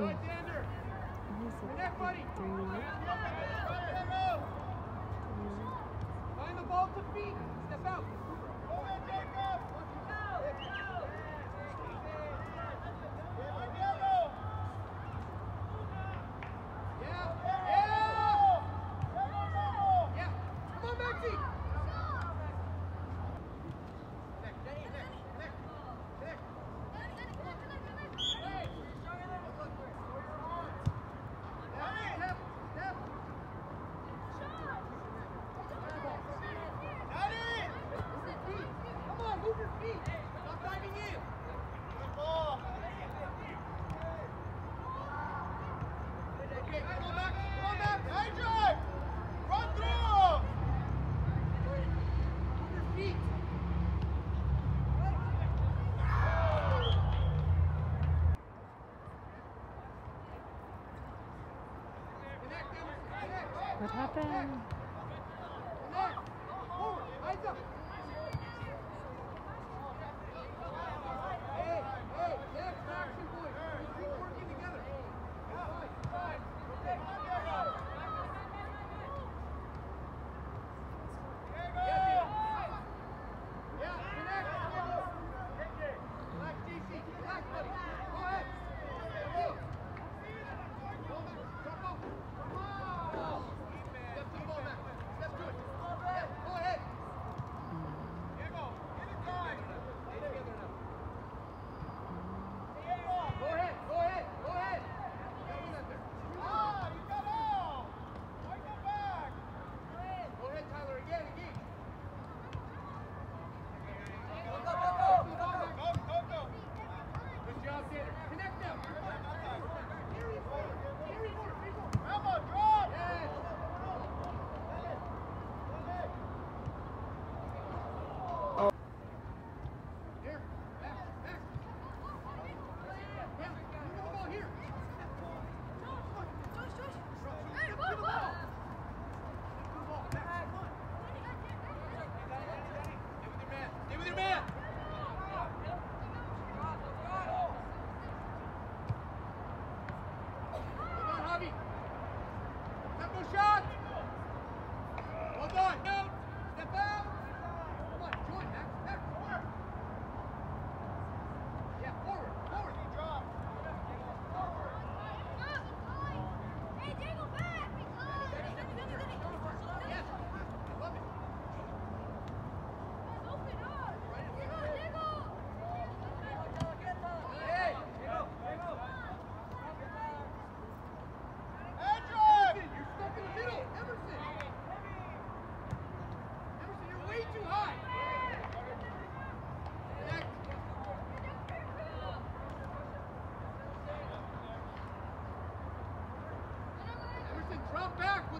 Find the ball to feet. Step out. What happened?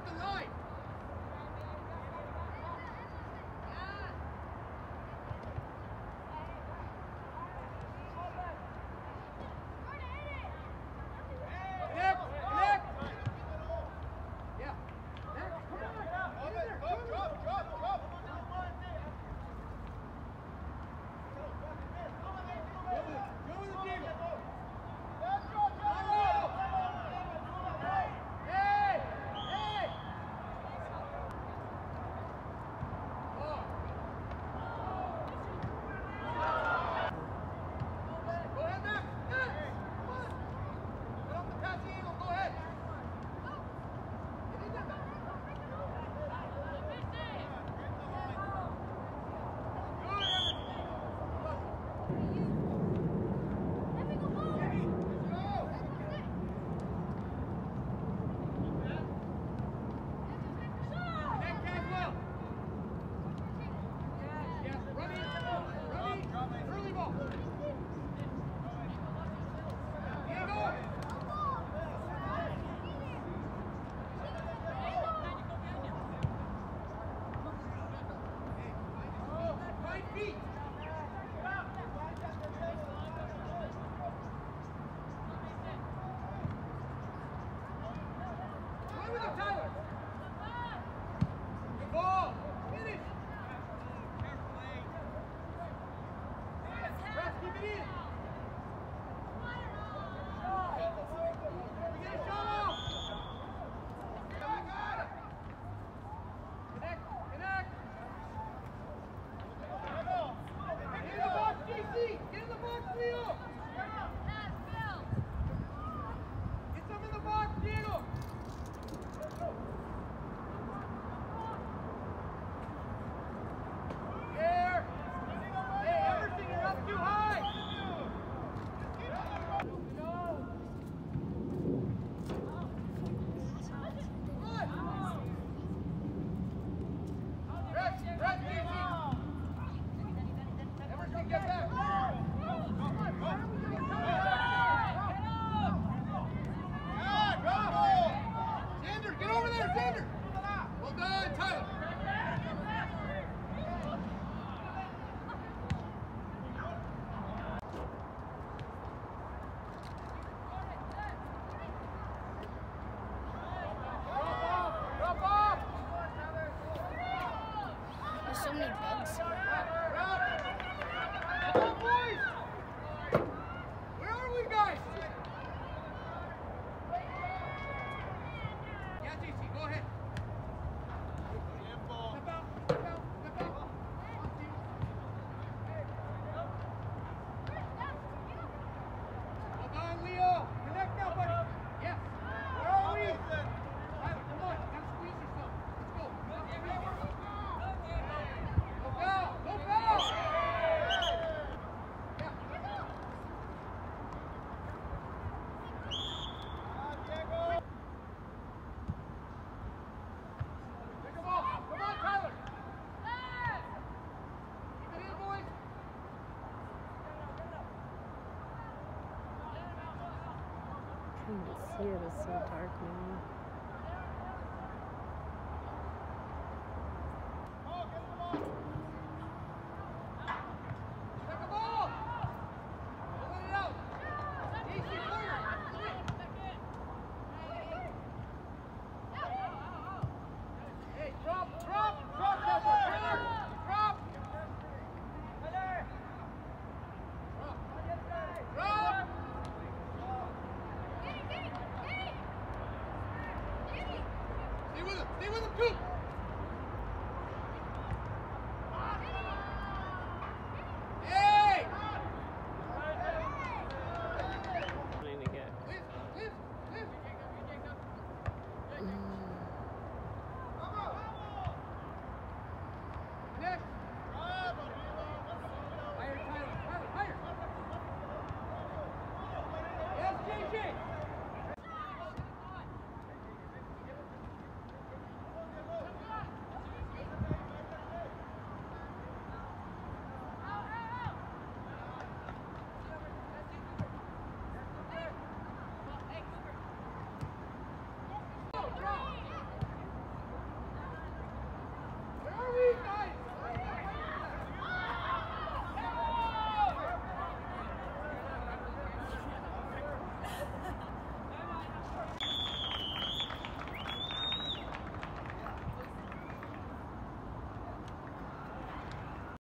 with the light. So many bugs. It. It's so dark now.